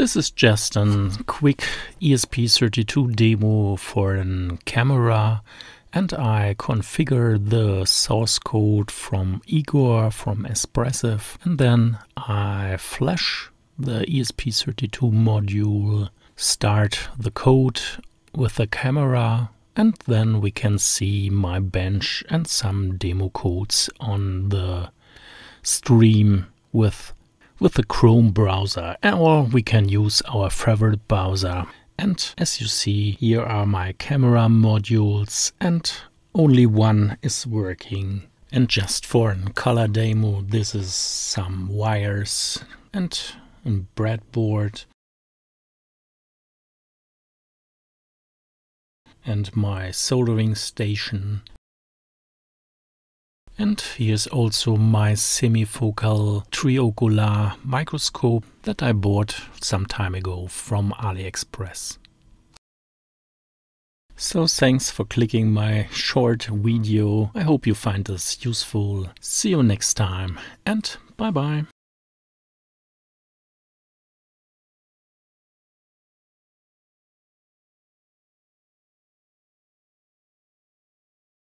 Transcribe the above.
This is just a quick ESP32 demo for a camera and I configure the source code from Igor from Espressif and then I flash the ESP32 module, start the code with the camera and then we can see my bench and some demo codes on the stream with with the Chrome browser or we can use our favorite browser. And as you see, here are my camera modules and only one is working. And just for a color demo, this is some wires and a breadboard. And my soldering station and here's also my semifocal trinocular microscope that I bought some time ago from AliExpress. So thanks for clicking my short video. I hope you find this useful. See you next time and bye bye.